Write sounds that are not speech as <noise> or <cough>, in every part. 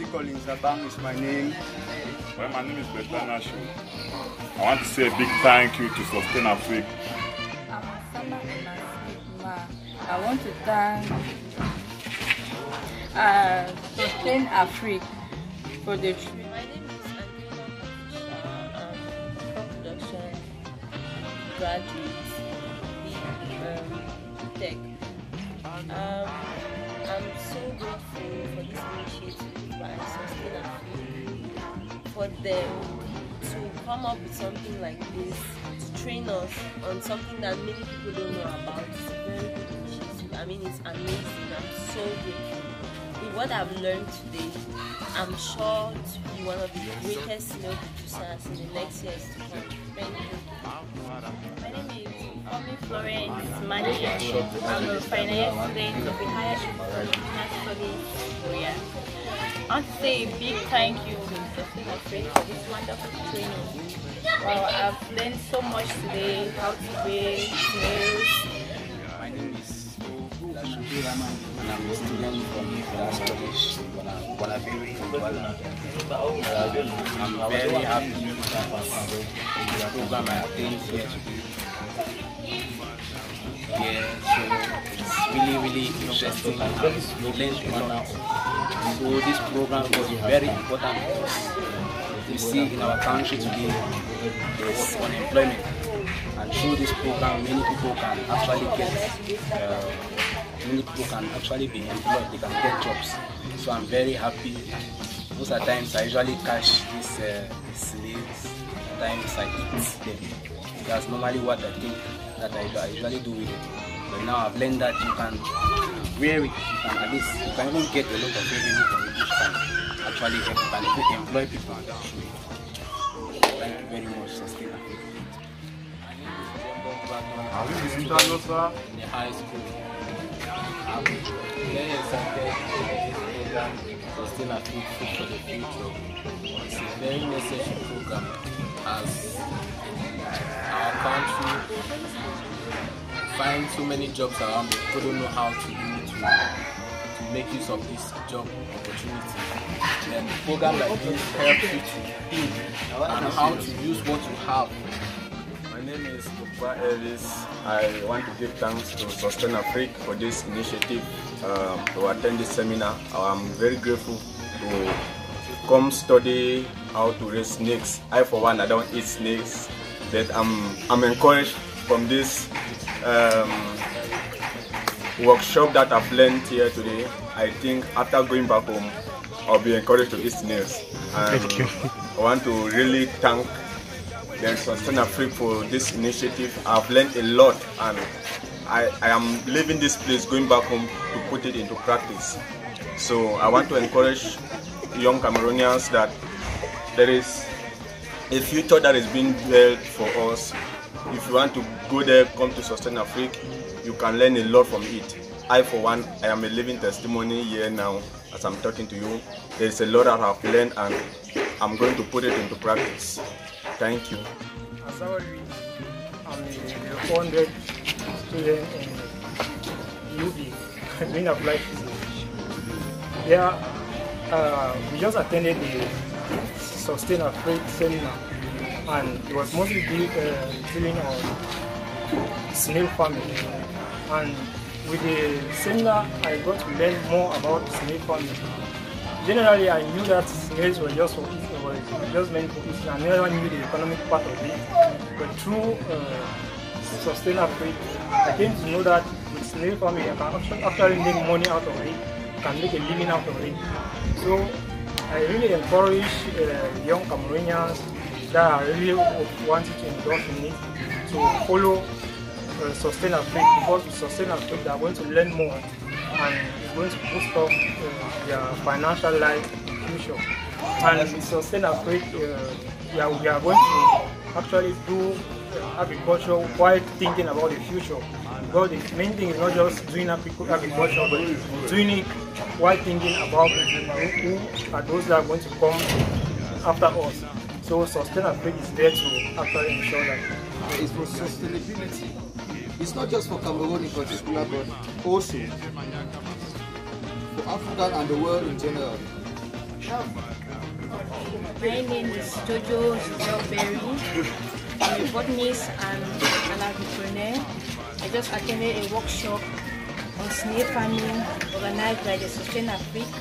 Isaac Collins Abang is my name. Well, my name is Betana Shu. I want to say a big thank you to Sustain Africa. I'm Asama Emasma. I want to thank uh, Sustain Africa for the training. My name is Andrea Patricia. I'm production graduate, um, tech. Um, I'm so grateful for this initiative for them to come up with something like this to train us on something that many people don't know about. It's very. I mean, it's amazing. I'm so grateful. With what I've learned today, I'm sure to be one of the greatest snail producers in the next years to come. Thank you. Omi Florence Maji. I'm a final year student of the Higher Studies, Korea. I want to say a big thank you to Sustain Africa for this wonderful training. Wow, I've learned so much today, how to weigh snails. My name is Lashubi Raman and I'm a student from Class College, Bonaviri, I'm very happy with the program I attend here today. Yeah, so it's really, really interesting. We learned a lot. So this program was very important. You see, in our country today, there's unemployment. And through this program, many people can actually get, uh, many people can actually be employed, they can get jobs. So I'm very happy. Most of the times I usually catch these uh, slaves, sometimes I eat them. That's normally what I think that I, I usually do with it. But now I've learned that you can wear it, you can at least, you can even get a lot of revenue from it, which can actually help, you can employ people through it. Thank you very much, Sustain Africa. Are we visiting us, in the high school. I'm very excited for this program, Sustain Africa Food for the Future. It's a very necessary program as country find so many jobs around, but don't know how to do to, to make use of this job opportunity. Then a program like this helps you to think and how to use what you have My name is Ukwa Ellis. I want to give thanks to Sustain Africa for this initiative um, to attend this seminar. I'm very grateful to come study how to raise snakes. I, for one, I don't eat snakes, but I'm, I'm encouraged from this um, workshop that I've learned here today. I think after going back home, I'll be encouraged to eat snails. Um, I want to really thank the Sustain Africa for this initiative. I've learned a lot and I, I am leaving this place going back home to put it into practice. So I want to encourage young Cameroonians that there is a future that is being built for us. If you want to go there, come to Sustain Africa, you can learn a lot from it. I, for one, I am a living testimony here now as I'm talking to you. There's a lot that I've learned and I'm going to put it into practice. Thank you. Asawari, I'm a 400 student in UB, doing <laughs> applied physics. Yeah, uh, we just attended the Sustain Africa seminar, and it was mostly de- uh, dealing on snail farming. And with the seminar, I got to learn more about snail farming. Generally, I knew that snails were just for eating, were just meant for eating. I never knew the economic part of it. But through uh, Sustain Africa, I came to know that with snail farming, I can actually make money out of it, can make a living out of it. So I really encourage uh, young Cameroonians that are really wanting to indulge in it to follow uh, Sustain Africa because with Sustain Africa they are going to learn more and it's going to boost up uh, their financial life in the future. And with Sustain Africa, uh, we, are, we are going to actually do uh, agriculture while thinking about the future. Because the main thing is not just doing agric- agriculture, but doing it while thinking about who, who are those that are going to come after us. So Sustain Africa is there to actually ensure that. It's for sustainability. It's not just for Cameroon in particular, but also for Africa and the world in general. My name is Jojo Giselle I'm a botanist and an agripreneur. I just attended a workshop on snail farming organized by the Sustain Afrique,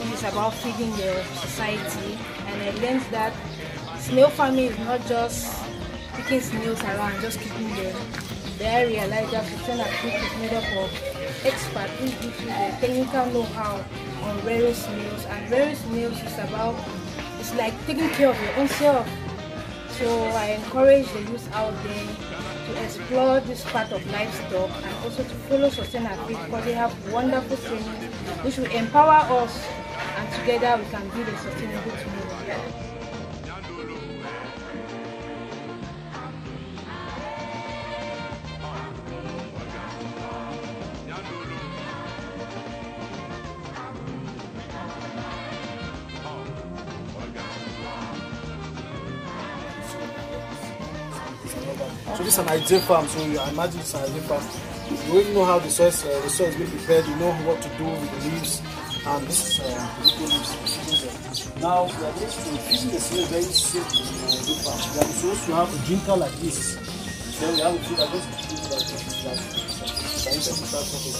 which is about feeding the society. And I learned that snail farming is not just picking snails around, just keeping them. There I realized that Sustain Afrique is made up of experts who give you the technical know-how on rearing snails. And various snails is about, it's like taking care of your own self. So I encourage the youth out there to explore this part of livestock and also to follow Sustain Afrique because they have wonderful training which will empower us and together we can build a sustainable tomorrow. So this is an ideal farm. So you imagine it's an ideal farm. You already know how the soil, uh, the soil is being prepared. You know what to do with the leaves. And this is uh, the leaves. Now we are going to feeding the snail very in farm. We are supposed to have a drinker like this. Then we have a feeder just feed this.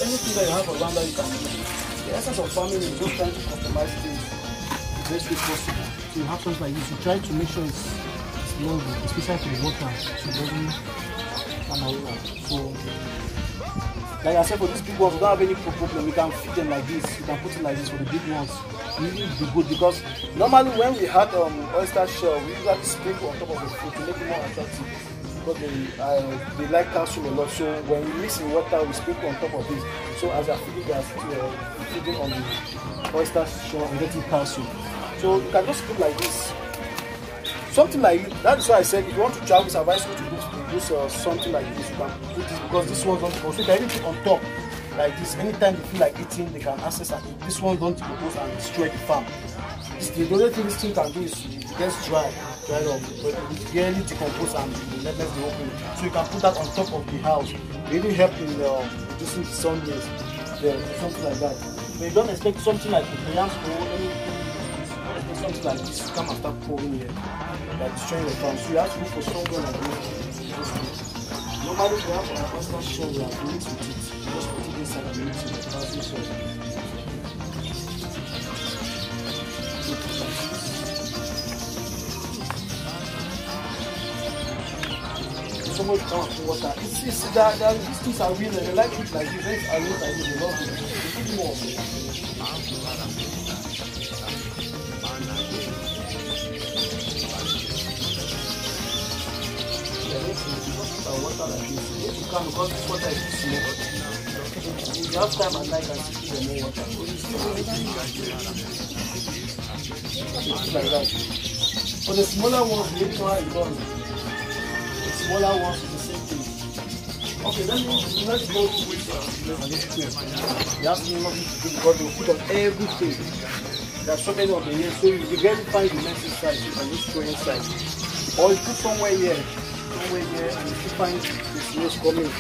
Anything that you have around that you can feed. The essence of farming is just trying to customize things the best way possible. So you have something like this. You try to make sure it's level, especially for the water, it doesn't come out. So, like I said, for these big ones, we don't have any problem. We can feed them like this. We can put it like this for the big ones. Really be good because normally when we had um, oyster shell, we usually sprinkle on top of the food to make it more attractive because they uh, they like calcium a lot. So when we mix in water, we sprinkle on top of this. So as they're feeding, they're uh, feeding on the oyster shell and getting calcium. So you can just put like this something like that's why I said if you want to travel, it's advisable to do uh, something like this. You can this because this one don't also can put on top like this. Anytime they feel like eating, they can access eat. This one don't go and destroy the farm. This, the only thing this thing can do is it gets dry, dry up, but it barely decompose and the the open. So you can put that on top of the house. Really help in uh, reducing the sun rays, there, something like that. But you don't expect something like the yams or anything like this come and start pouring here like destroying the farm. So you have to look for somewhere like this. Normally we have our constant have to mix with it. Just put it inside and mix it with come and water. It's, it's, that, that, these things are real. Like it like this. Like like this. They love. If you can, because this water is small. You have time at night and see the more water, like that. For the smaller ones, to have it done. The smaller ones is the same thing. Okay, me let's go to this uh, thing. You have to know because will put on everything. There are so many of the here, so you can find the next inside, you can just inside. Or you put somewhere here somewhere here and you find the snails coming.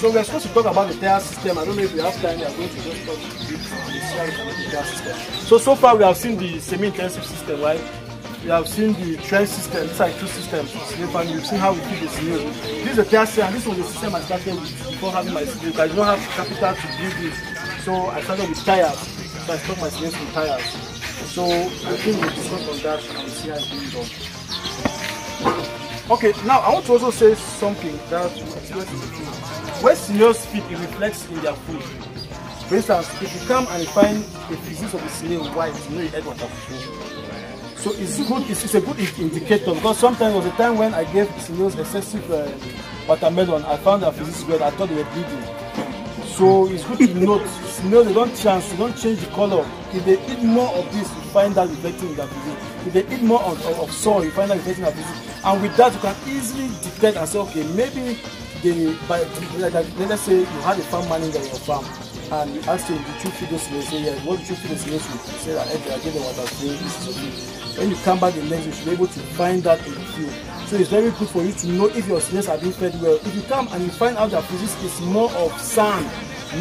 So we are supposed to talk about the tier system. I don't know if we have time. We are going to just talk the tier system. So so far we have seen the semi-intensive system, right? We have seen the trench system, are two systems, and you've seen how we feed the snail. This is tier system, and this was the system I started with before having my snails. I did not have capital to build this. So I started with tires. So I stock my snails with tires. So I think we'll discuss on that and see how it goes. Okay, now I want to also say something that. When snails feed, it reflects in their food. For instance, if you come and find the physics of the snail white, you know you ate water before. So it's good. It's, it's, a good indicator because sometimes was a time when I gave snails excessive uh, watermelon. I found their physics weird. I thought they were bleeding. So it's good to note snails they don't change. They don't change the color. If they eat more of this, you find that reflecting in their physics. If they eat more of, of, of soil, you find that reflecting in their physics. And with that, you can easily detect and say, okay, maybe they, by, like, let's say you had a farm manager in your farm and you ask him, did you feed those snails? Say, yeah, What did you feed the snails with? He said, I, I gave them water. Say, this is okay when you come back the next day you should be able to find that in the field. So it's very good for you to know if your snails are being fed well. If you come and you find out that physics is more of sand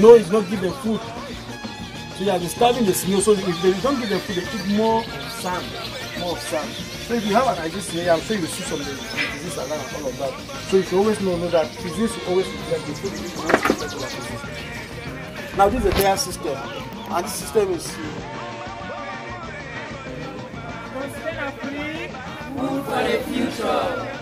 no it's not give them food. So you are disturbing the snail so if they don't give them food they eat more sand more of sand. So if you have an ideal snail i'm sure you see some of the disease around and all of that. So you should always know, know that disease will always reflect the food you eat will always reflect your disease now this is a layer system and this system is Food for the future.